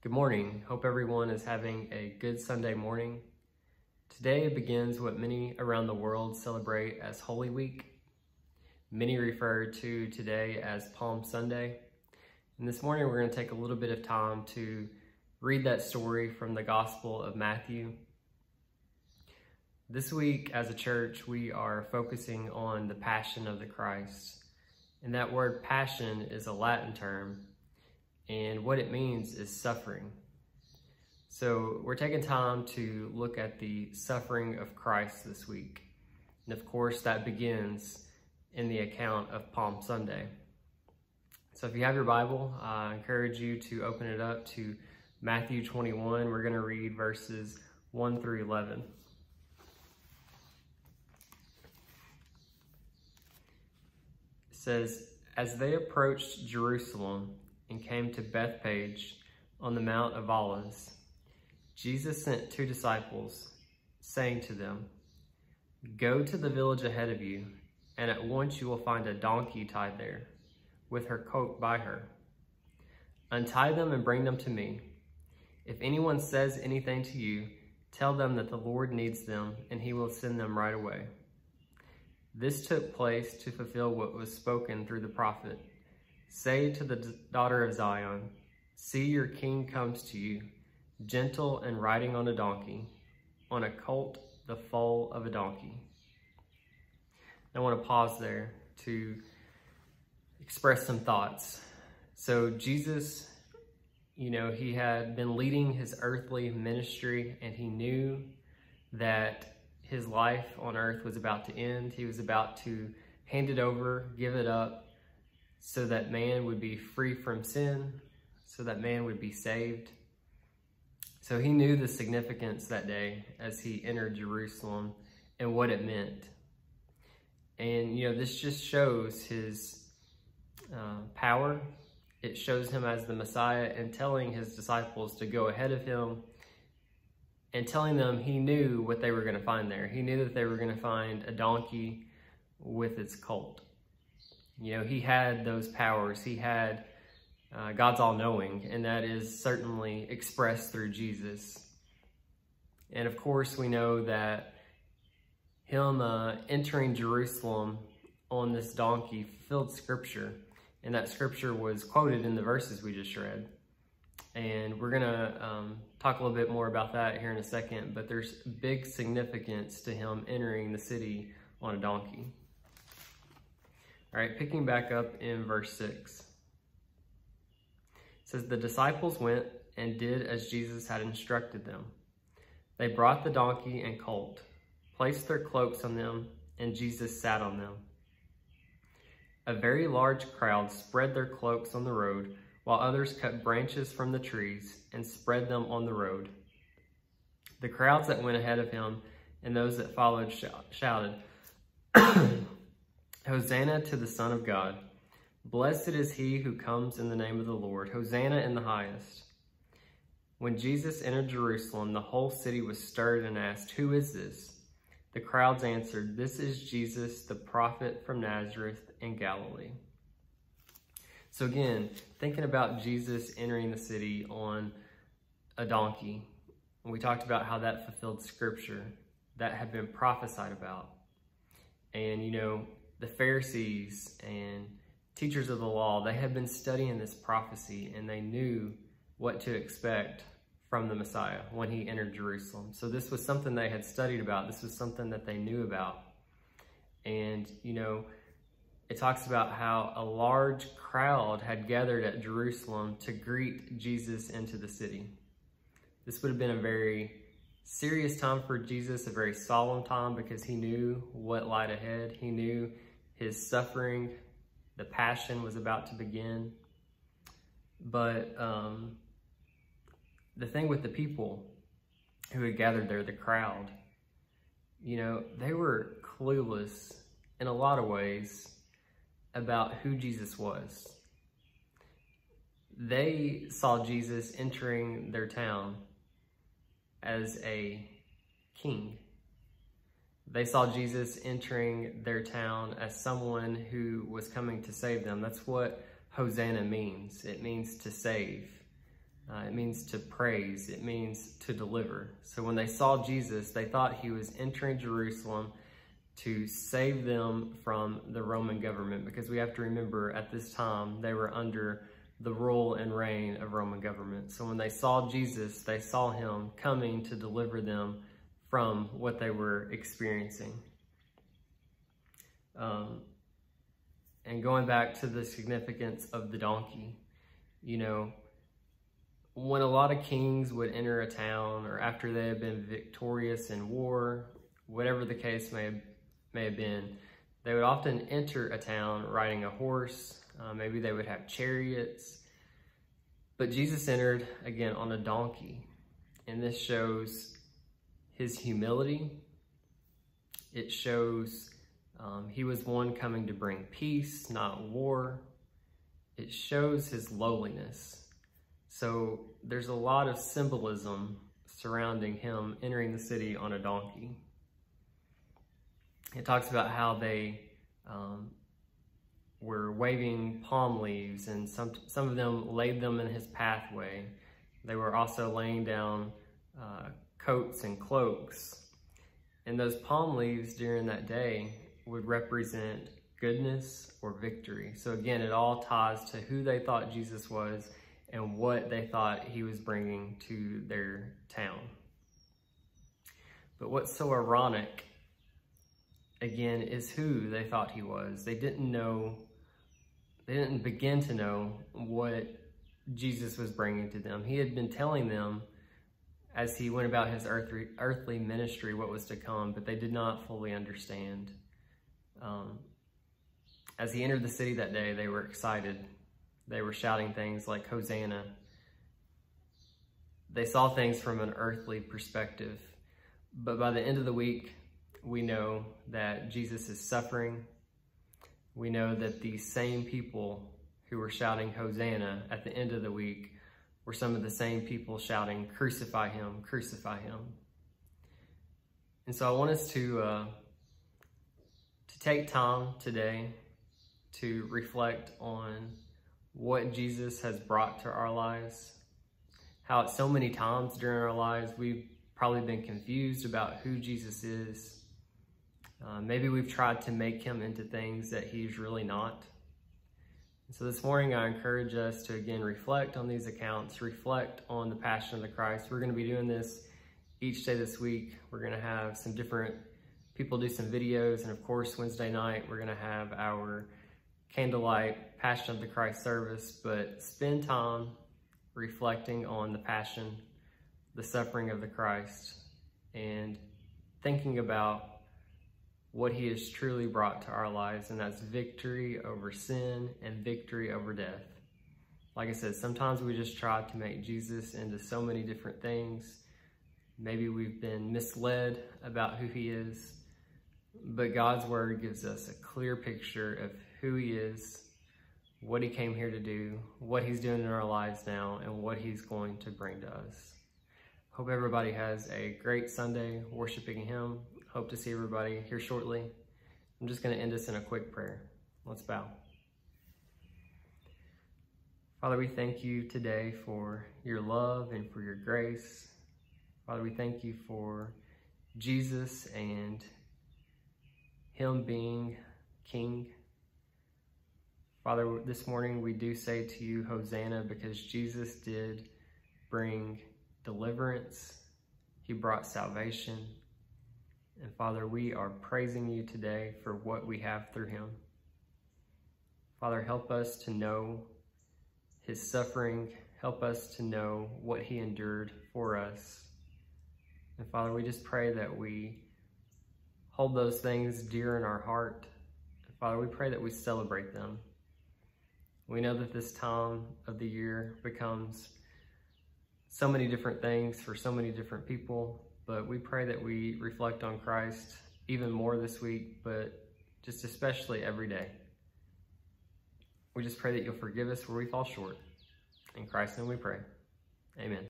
Good morning. Hope everyone is having a good Sunday morning. Today begins what many around the world celebrate as Holy Week. Many refer to today as Palm Sunday. And this morning we're going to take a little bit of time to read that story from the Gospel of Matthew. This week as a church, we are focusing on the Passion of the Christ. And that word passion is a Latin term and what it means is suffering. So we're taking time to look at the suffering of Christ this week. And of course, that begins in the account of Palm Sunday. So if you have your Bible, I encourage you to open it up to Matthew 21. We're going to read verses 1 through 11. It says, As they approached Jerusalem, and came to Bethphage on the Mount of Olives, Jesus sent two disciples, saying to them, Go to the village ahead of you, and at once you will find a donkey tied there, with her coat by her. Untie them and bring them to me. If anyone says anything to you, tell them that the Lord needs them, and he will send them right away. This took place to fulfill what was spoken through the prophet. Say to the daughter of Zion, See your king comes to you, gentle and riding on a donkey, on a colt, the foal of a donkey. I want to pause there to express some thoughts. So Jesus, you know, he had been leading his earthly ministry and he knew that his life on earth was about to end. He was about to hand it over, give it up, so that man would be free from sin, so that man would be saved. So he knew the significance that day as he entered Jerusalem and what it meant. And, you know, this just shows his uh, power. It shows him as the Messiah and telling his disciples to go ahead of him and telling them he knew what they were going to find there. He knew that they were going to find a donkey with its colt. You know, he had those powers. He had uh, God's all-knowing, and that is certainly expressed through Jesus. And of course, we know that him uh, entering Jerusalem on this donkey fulfilled scripture, and that scripture was quoted in the verses we just read. And we're going to um, talk a little bit more about that here in a second, but there's big significance to him entering the city on a donkey. All right, picking back up in verse 6. It says, The disciples went and did as Jesus had instructed them. They brought the donkey and colt, placed their cloaks on them, and Jesus sat on them. A very large crowd spread their cloaks on the road, while others cut branches from the trees and spread them on the road. The crowds that went ahead of him and those that followed shouted, Hosanna to the Son of God. Blessed is he who comes in the name of the Lord. Hosanna in the highest. When Jesus entered Jerusalem, the whole city was stirred and asked, Who is this? The crowds answered, This is Jesus, the prophet from Nazareth in Galilee. So again, thinking about Jesus entering the city on a donkey, we talked about how that fulfilled scripture that had been prophesied about. And, you know, the Pharisees and teachers of the law, they had been studying this prophecy and they knew what to expect from the Messiah when he entered Jerusalem. So this was something they had studied about. This was something that they knew about. And, you know, it talks about how a large crowd had gathered at Jerusalem to greet Jesus into the city. This would have been a very serious time for Jesus, a very solemn time because he knew what lied ahead. He knew his suffering, the passion was about to begin. But um, the thing with the people who had gathered there, the crowd, you know, they were clueless in a lot of ways about who Jesus was. They saw Jesus entering their town as a king. They saw Jesus entering their town as someone who was coming to save them. That's what Hosanna means. It means to save. Uh, it means to praise. It means to deliver. So when they saw Jesus, they thought he was entering Jerusalem to save them from the Roman government because we have to remember at this time they were under the rule and reign of Roman government. So when they saw Jesus, they saw him coming to deliver them from what they were experiencing. Um, and going back to the significance of the donkey, you know, when a lot of kings would enter a town or after they had been victorious in war, whatever the case may, may have been, they would often enter a town riding a horse. Uh, maybe they would have chariots. But Jesus entered, again, on a donkey. And this shows his humility. It shows um, he was one coming to bring peace, not war. It shows his lowliness. So there's a lot of symbolism surrounding him entering the city on a donkey. It talks about how they um, were waving palm leaves and some, some of them laid them in his pathway. They were also laying down uh, coats and cloaks. And those palm leaves during that day would represent goodness or victory. So again, it all ties to who they thought Jesus was and what they thought he was bringing to their town. But what's so ironic, again, is who they thought he was. They didn't know, they didn't begin to know what Jesus was bringing to them. He had been telling them as he went about his earthly, earthly ministry what was to come, but they did not fully understand. Um, as he entered the city that day, they were excited. They were shouting things like, Hosanna. They saw things from an earthly perspective. But by the end of the week, we know that Jesus is suffering. We know that these same people who were shouting Hosanna at the end of the week were some of the same people shouting, Crucify him, crucify him. And so I want us to. Uh, to take time today to reflect on what Jesus has brought to our lives, how so many times during our lives we've probably been confused about who Jesus is. Uh, maybe we've tried to make him into things that he's really not. So this morning I encourage us to again reflect on these accounts, reflect on the passion of the Christ. We're going to be doing this each day this week. We're going to have some different people do some videos. And of course, Wednesday night, we're going to have our candlelight Passion of the Christ service. But spend time reflecting on the passion, the suffering of the Christ, and thinking about what he has truly brought to our lives, and that's victory over sin and victory over death. Like I said, sometimes we just try to make Jesus into so many different things. Maybe we've been misled about who he is. But God's word gives us a clear picture of who he is, what he came here to do, what he's doing in our lives now, and what he's going to bring to us. Hope everybody has a great Sunday worshiping him. Hope to see everybody here shortly. I'm just going to end us in a quick prayer. Let's bow. Father, we thank you today for your love and for your grace. Father, we thank you for Jesus and him being king. Father, this morning we do say to you, Hosanna, because Jesus did bring deliverance. He brought salvation. And Father, we are praising you today for what we have through him. Father, help us to know his suffering. Help us to know what he endured for us. And Father, we just pray that we hold those things dear in our heart. Father, we pray that we celebrate them. We know that this time of the year becomes so many different things for so many different people, but we pray that we reflect on Christ even more this week, but just especially every day. We just pray that you'll forgive us where we fall short. In Christ's name we pray. Amen.